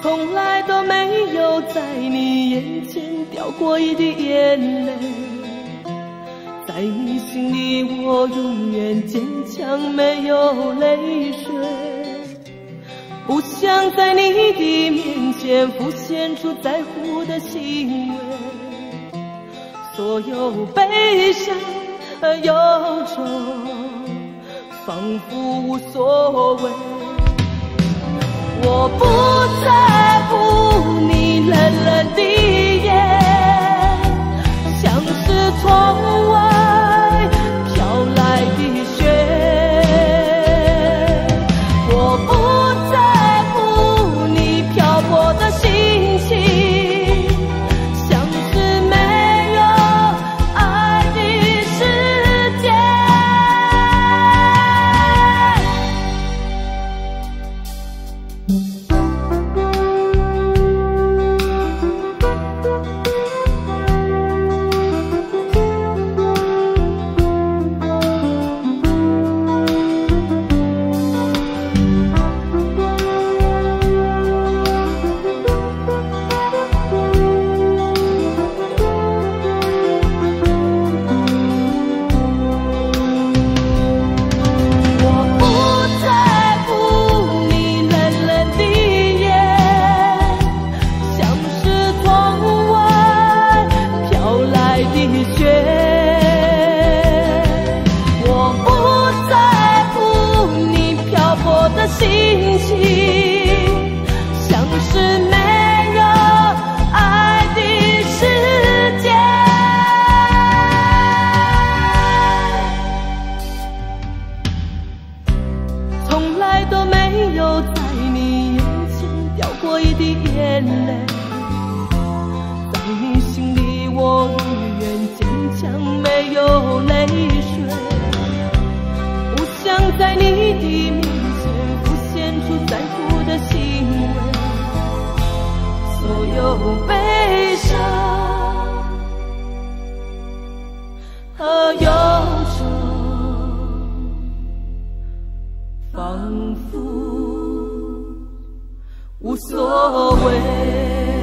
从来都没有在你眼前掉过一滴眼泪，在你心里我永远坚强，没有泪水。不想在你的面前浮现出在乎的行为，所有悲伤和忧愁，仿佛无所谓。我不在从来都没有在你眼前掉过一滴眼泪，在你心里我永远坚强，没有泪水。不想在你的面前浮现出在乎的行为，所有悲伤和忧仿佛无所谓。